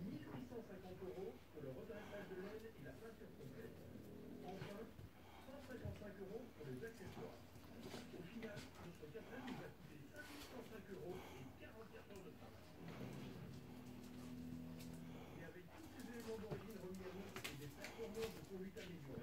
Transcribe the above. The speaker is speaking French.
1850 euros pour le redressage de l'aile et la Capitalismo.